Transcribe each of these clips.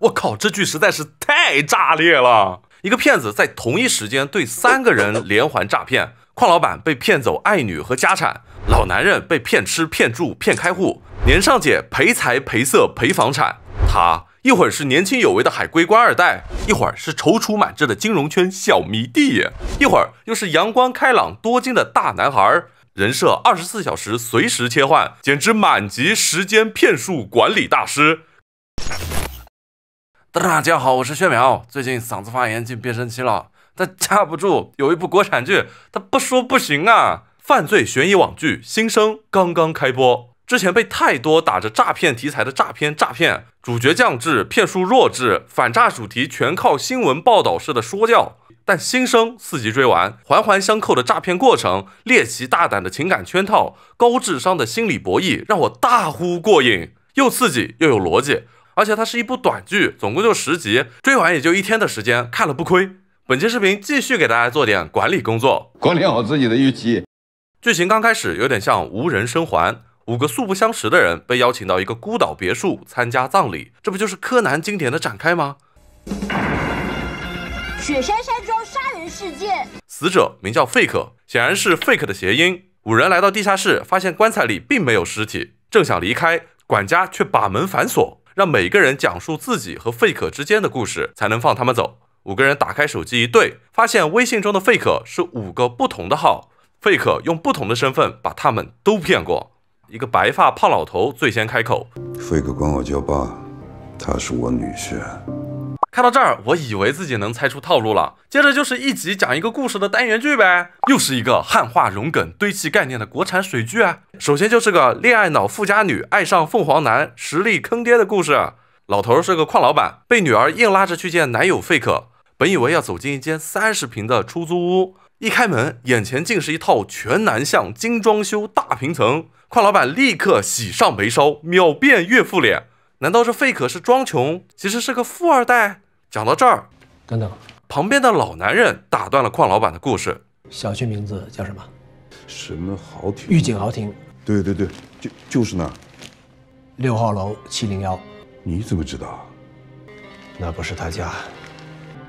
我靠，这句实在是太炸裂了！一个骗子在同一时间对三个人连环诈骗，矿老板被骗走爱女和家产，老男人被骗吃骗住骗开户，年上姐赔财赔色赔房产，他一会儿是年轻有为的海归官二代，一会儿是踌躇满志的金融圈小迷弟，一会儿又是阳光开朗多金的大男孩，人设二十四小时随时切换，简直满级时间骗术管理大师。大家好，我是薛苗。最近嗓子发炎进变声期了，但架不住有一部国产剧，它不说不行啊！犯罪悬疑网剧《新生》刚刚开播，之前被太多打着诈骗题材的诈骗诈骗，主角降智，骗术弱智，反诈主题全靠新闻报道式的说教。但《新生》四集追完，环环相扣的诈骗过程，猎奇大胆的情感圈套，高智商的心理博弈，让我大呼过瘾，又刺激又有逻辑。而且它是一部短剧，总共就十集，追完也就一天的时间，看了不亏。本期视频继续给大家做点管理工作，管理好自己的预期。剧情刚开始有点像无人生还，五个素不相识的人被邀请到一个孤岛别墅参加葬礼，这不就是柯南经典的展开吗？雪山山庄杀人事件，死者名叫 Fake，显然是 Fake 的谐音。五人来到地下室，发现棺材里并没有尸体，正想离开，管家却把门反锁。让每个人讲述自己和费可之间的故事，才能放他们走。五个人打开手机一对，发现微信中的费可是五个不同的号费可用不同的身份把他们都骗过。一个白发胖老头最先开口费可管我叫爸，他是我女婿。”看到这儿，我以为自己能猜出套路了。接着就是一集讲一个故事的单元剧呗，又是一个汉化融梗、堆砌概念的国产水剧啊。首先就是个恋爱脑富家女爱上凤凰男，实力坑爹的故事。老头是个矿老板，被女儿硬拉着去见男友 Fake。本以为要走进一间三十平的出租屋，一开门，眼前竟是一套全南向精装修大平层。矿老板立刻喜上眉梢，秒变岳父脸。难道这 Fake 是装穷，其实是个富二代？讲到这儿，等等，旁边的老男人打断了矿老板的故事。小区名字叫什么？什么豪庭？御景豪庭。对对对，就就是那。六号楼七零幺。你怎么知道？那不是他家，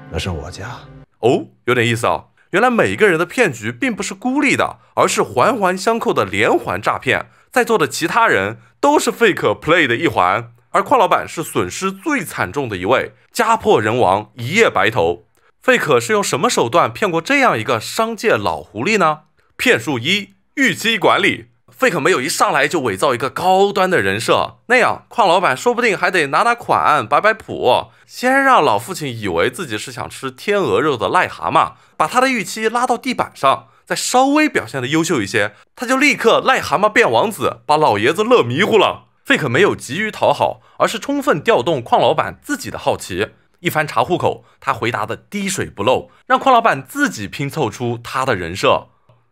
那是我家。哦，有点意思啊。原来每一个人的骗局并不是孤立的，而是环环相扣的连环诈骗。在座的其他人都是 Fake Play 的一环。而矿老板是损失最惨重的一位，家破人亡，一夜白头。费可是用什么手段骗过这样一个商界老狐狸呢？骗术一：预期管理。费可没有一上来就伪造一个高端的人设，那样矿老板说不定还得拿拿款、摆摆谱，先让老父亲以为自己是想吃天鹅肉的癞蛤蟆，把他的预期拉到地板上，再稍微表现的优秀一些，他就立刻癞蛤蟆变王子，把老爷子乐迷糊了。费可没有急于讨好，而是充分调动矿老板自己的好奇。一番查户口，他回答的滴水不漏，让矿老板自己拼凑出他的人设。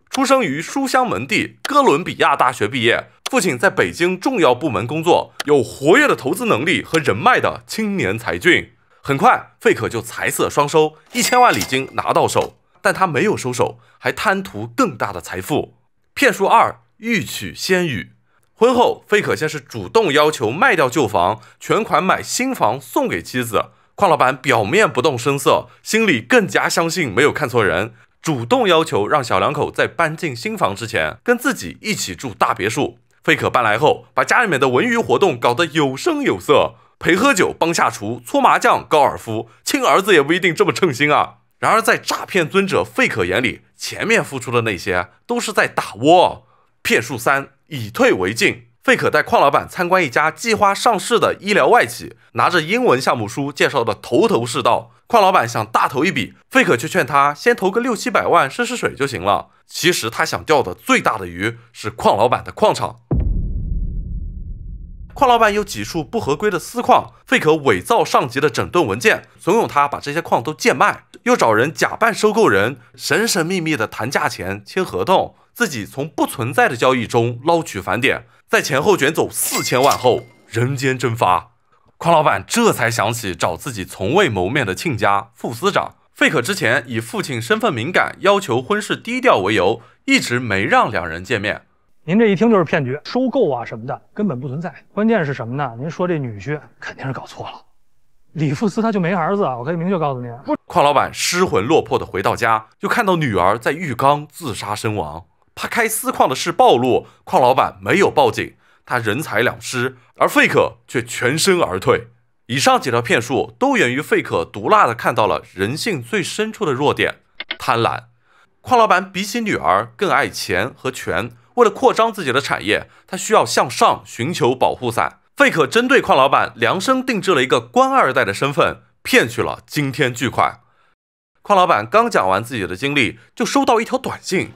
出生于书香门第，哥伦比亚大学毕业，父亲在北京重要部门工作，有活跃的投资能力和人脉的青年才俊。很快，费可就财色双收，一千万礼金拿到手。但他没有收手，还贪图更大的财富。骗术二：欲取先予。婚后，费可先是主动要求卖掉旧房，全款买新房送给妻子。矿老板表面不动声色，心里更加相信没有看错人，主动要求让小两口在搬进新房之前跟自己一起住大别墅。费可搬来后，把家里面的文娱活动搞得有声有色，陪喝酒、帮下厨、搓麻将、高尔夫，亲儿子也不一定这么称心啊。然而，在诈骗尊者费可眼里，前面付出的那些都是在打窝。骗术三。以退为进，费可带矿老板参观一家计划上市的医疗外企，拿着英文项目书介绍的头头是道。矿老板想大投一笔，费可却劝他先投个六七百万试试水就行了。其实他想钓的最大的鱼是矿老板的矿场。矿老板有几处不合规的私矿，费可伪造上级的整顿文件，怂恿他把这些矿都贱卖，又找人假扮收购人，神神秘秘的谈价钱、签合同。自己从不存在的交易中捞取返点，在前后卷走四千万后，人间蒸发。矿老板这才想起找自己从未谋面的亲家副司长费可。之前以父亲身份敏感，要求婚事低调为由，一直没让两人见面。您这一听就是骗局，收购啊什么的根本不存在。关键是什么呢？您说这女婿肯定是搞错了。李富斯他就没儿子，我可以明确告诉您。邝老板失魂落魄的回到家，就看到女儿在浴缸自杀身亡。他开私矿的事暴露，矿老板没有报警，他人财两失，而费克却全身而退。以上几条骗术都源于费克毒辣的看到了人性最深处的弱点——贪婪。矿老板比起女儿更爱钱和权，为了扩张自己的产业，他需要向上寻求保护伞。费克针对矿老板量身定制了一个官二代的身份，骗取了惊天巨款。矿老板刚讲完自己的经历，就收到一条短信。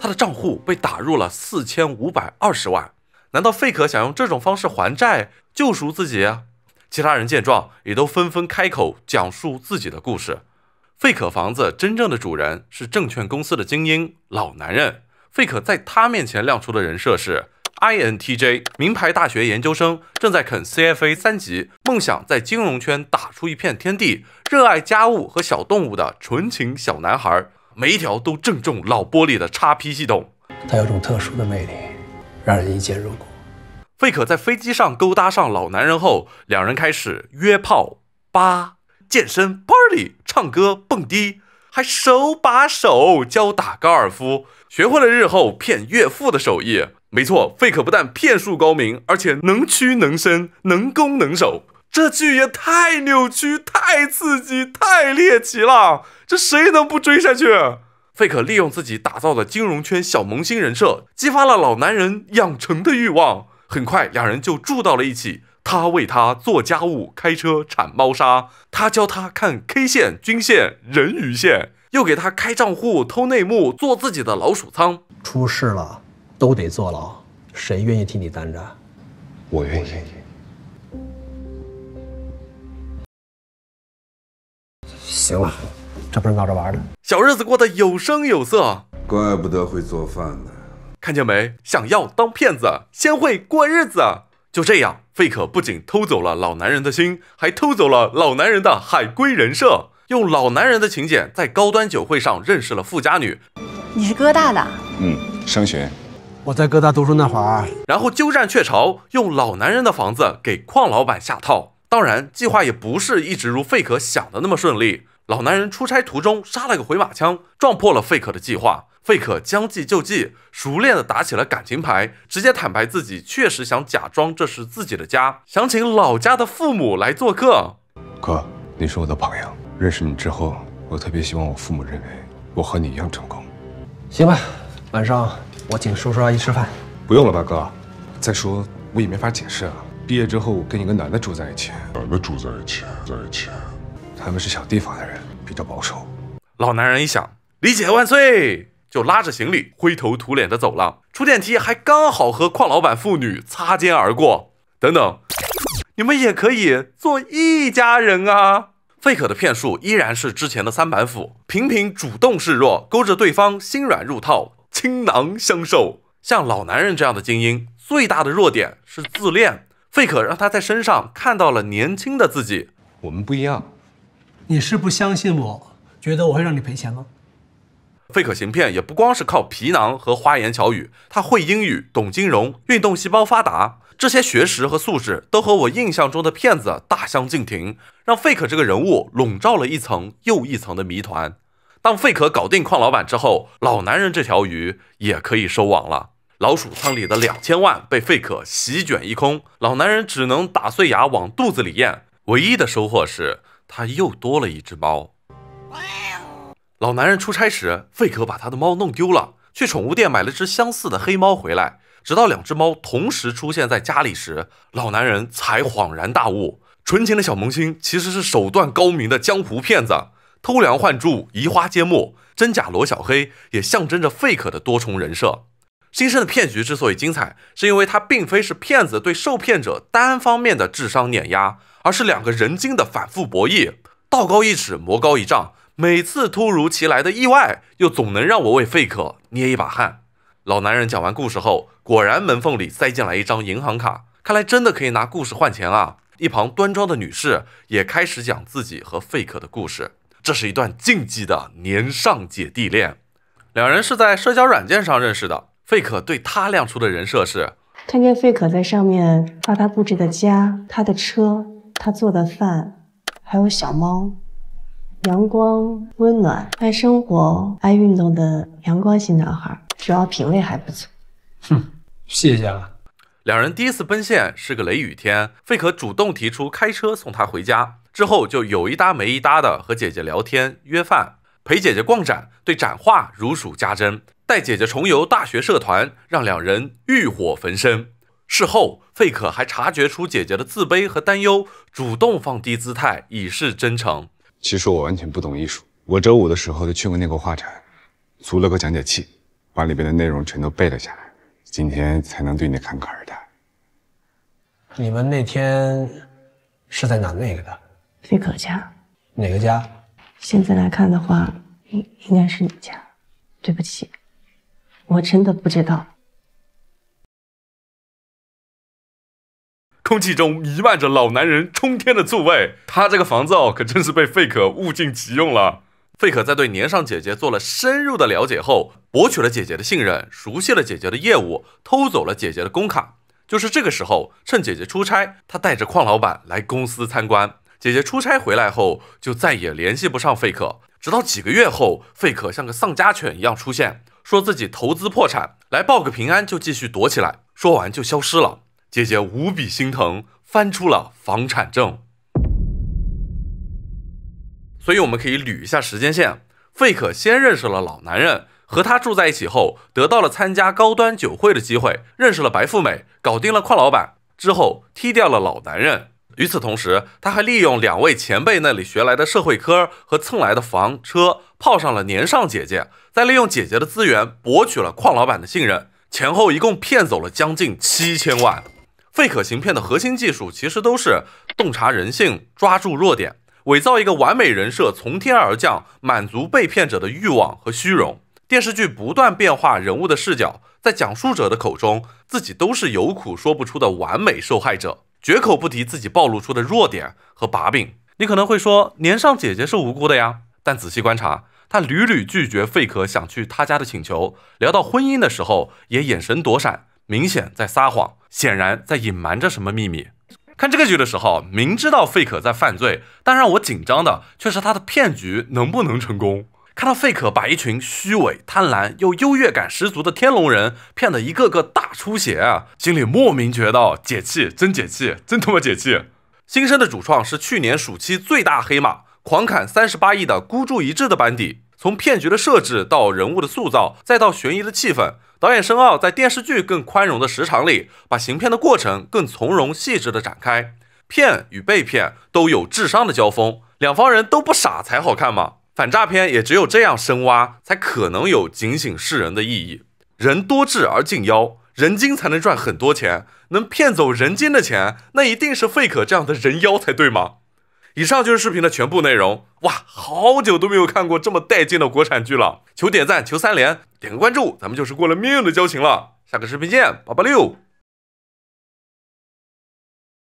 他的账户被打入了四千五百二十万，难道费可想用这种方式还债救赎自己？其他人见状也都纷纷开口讲述自己的故事。费可房子真正的主人是证券公司的精英老男人，费可在他面前亮出的人设是 INTJ 名牌大学研究生，正在啃 CFA 三级，梦想在金融圈打出一片天地，热爱家务和小动物的纯情小男孩。每一条都正中老玻璃的叉 P 系统，它有种特殊的魅力，让人一见入骨。费可在飞机上勾搭上老男人后，两人开始约炮、吧、健身、party、唱歌、蹦迪，还手把手教打高尔夫，学会了日后骗岳父的手艺。没错，费可不但骗术高明，而且能屈能伸，能攻能守。这剧也太扭曲、太刺激、太猎奇了，这谁能不追下去？费可利用自己打造的金融圈小萌新人设，激发了老男人养成的欲望。很快，两人就住到了一起。他为他做家务、开车、铲猫砂；他教他看 K 线、均线、人鱼线，又给他开账户、偷内幕、做自己的老鼠仓。出事了都得坐牢，谁愿意替你担着？我愿意。行了，这不是闹着玩的。小日子过得有声有色，怪不得会做饭呢。看见没？想要当骗子，先会过日子。就这样，费可不仅偷走了老男人的心，还偷走了老男人的海归人设。用老男人的请柬，在高端酒会上认识了富家女。你是哥大的？嗯，升学。我在哥大读书那会儿，然后鸠占鹊巢，用老男人的房子给邝老板下套。当然，计划也不是一直如费可想的那么顺利。老男人出差途中杀了个回马枪，撞破了费可的计划。费可将计就计，熟练的打起了感情牌，直接坦白自己确实想假装这是自己的家，想请老家的父母来做客。哥，你是我的榜样，认识你之后，我特别希望我父母认为我和你一样成功。行吧，晚上我请叔叔阿姨吃饭。不用了吧，哥。再说我也没法解释啊。毕业之后跟一个男的住在一起，男的住在一起，在一起。他们是小地方的人，比较保守。老男人一想，理解万岁，就拉着行李灰头土脸的走了。出电梯还刚好和邝老板父女擦肩而过。等等，你们也可以做一家人啊！费可的骗术依然是之前的三板斧，频频主动示弱，勾着对方心软入套，倾囊相授。像老男人这样的精英，最大的弱点是自恋。费可让他在身上看到了年轻的自己。我们不一样。你是不相信我，觉得我会让你赔钱吗？费可行骗也不光是靠皮囊和花言巧语，他会英语，懂金融，运动细胞发达，这些学识和素质都和我印象中的骗子大相径庭，让费可这个人物笼罩了一层又一层的谜团。当费可搞定邝老板之后，老男人这条鱼也可以收网了。老鼠仓里的两千万被费可席卷一空，老男人只能打碎牙往肚子里咽，唯一的收获是。他又多了一只猫。老男人出差时，费可把他的猫弄丢了，去宠物店买了只相似的黑猫回来。直到两只猫同时出现在家里时，老男人才恍然大悟：纯情的小萌新其实是手段高明的江湖骗子，偷梁换柱、移花接木、真假罗小黑，也象征着费可的多重人设。新生的骗局之所以精彩，是因为它并非是骗子对受骗者单方面的智商碾压。而是两个人精的反复博弈，道高一尺，魔高一丈。每次突如其来的意外，又总能让我为费可捏一把汗。老男人讲完故事后，果然门缝里塞进来一张银行卡，看来真的可以拿故事换钱啊！一旁端庄的女士也开始讲自己和费可的故事。这是一段禁忌的年上姐弟恋。两人是在社交软件上认识的，费可对他亮出的人设是：看见费可在上面发他布置的家，他的车。他做的饭，还有小猫，阳光温暖、爱生活、爱运动的阳光型男孩，主要品味还不错。哼，谢谢啊。两人第一次奔现是个雷雨天，费可主动提出开车送她回家，之后就有一搭没一搭的和姐姐聊天、约饭，陪姐姐逛展，对展画如数家珍，带姐姐重游大学社团，让两人欲火焚身。事后，费可还察觉出姐姐的自卑和担忧，主动放低姿态以示真诚。其实我完全不懂艺术，我周五的时候就去过那个画展，租了个讲解器，把里边的内容全都背了下来，今天才能对你侃侃而谈。你们那天是在哪那个的？费可家，哪个家？现在来看的话，应应该是你家。对不起，我真的不知道。空气中弥漫着老男人冲天的醋味，他这个房子哦，可真是被费可物尽其用了。费可在对年上姐姐做了深入的了解后，博取了姐姐的信任，熟悉了姐姐的业务，偷走了姐姐的工卡。就是这个时候，趁姐姐出差，他带着邝老板来公司参观。姐姐出差回来后，就再也联系不上费可，直到几个月后，费可像个丧家犬一样出现，说自己投资破产，来报个平安，就继续躲起来，说完就消失了。姐姐无比心疼，翻出了房产证。所以我们可以捋一下时间线：费可先认识了老男人，和他住在一起后，得到了参加高端酒会的机会，认识了白富美，搞定了邝老板，之后踢掉了老男人。与此同时，他还利用两位前辈那里学来的社会科和蹭来的房车，泡上了年上姐姐，再利用姐姐的资源博取了邝老板的信任，前后一共骗走了将近七千万。费可行骗的核心技术其实都是洞察人性、抓住弱点、伪造一个完美人设，从天而降，满足被骗者的欲望和虚荣。电视剧不断变化人物的视角，在讲述者的口中，自己都是有苦说不出的完美受害者，绝口不提自己暴露出的弱点和把柄。你可能会说，年上姐姐是无辜的呀，但仔细观察，她屡屡拒绝费可想去她家的请求，聊到婚姻的时候，也眼神躲闪。明显在撒谎，显然在隐瞒着什么秘密。看这个剧的时候，明知道费可在犯罪，但让我紧张的却是他的骗局能不能成功。看到费可把一群虚伪、贪婪又优越感十足的天龙人骗得一个个大出血啊，心里莫名觉得解气，真解气，真他妈解气。新生的主创是去年暑期最大黑马，狂砍三十八亿的孤注一掷的班底。从骗局的设置到人物的塑造，再到悬疑的气氛，导演申奥在电视剧更宽容的时长里，把行骗的过程更从容细致的展开。骗与被骗都有智商的交锋，两方人都不傻才好看嘛。反诈骗也只有这样深挖，才可能有警醒世人的意义。人多智而近妖，人精才能赚很多钱，能骗走人精的钱，那一定是费可这样的人妖才对吗？以上就是视频的全部内容。哇，好久都没有看过这么带劲的国产剧了！求点赞，求三连，点个关注，咱们就是过了命的交情了。下个视频见，八八六。